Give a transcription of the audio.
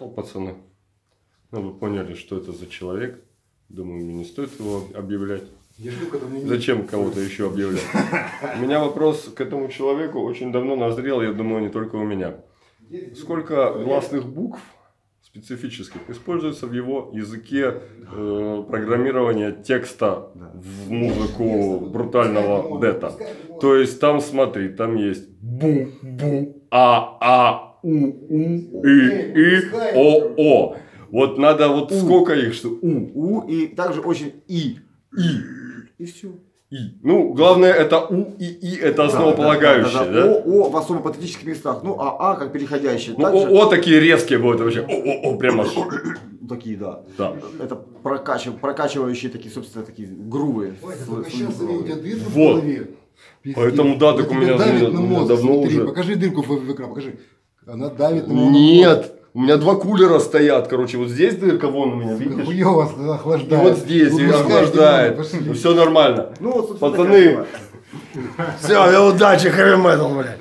Ну, пацаны, ну вы поняли, что это за человек. Думаю, мне не стоит его объявлять. Я жду, когда мне... Зачем кого-то еще объявлять? У меня вопрос к этому человеку очень давно назрел, я думаю, не только у меня. Сколько гласных букв специфических используется в его языке э, программирования текста в музыку брутального дета? То есть там, смотри, там есть бу, бу, а, а, у, у, и, и, о, о. Вот надо вот сколько их, что у, У и также очень и. и, И все. и. Ну, главное, это у и и, это основополагающее, да? О, О в особо патетических местах. Ну, а, а как переходящие. Ну, Также- о, о такие резкие будут вообще. О, о, о, прямо. аж. Такие, да. Да. Это прокачив- прокачивающие такие, собственно, такие с- только с сейчас у тебя дырка в Вот. голове. Пиздец. Поэтому да, так у меня- у меня на мозг, давно смотри, уже. Покажи дырку в, в экран, покажи. Она давит на мозг. Нет, у меня два кулера стоят, короче, вот здесь дырка, вон у меня, видишь? Хуёво И охлаждает. вот здесь, и охлаждает. Ну, все нормально. Ну, вот, собственно, Пацаны. Все, удачи, хэви метал, блядь.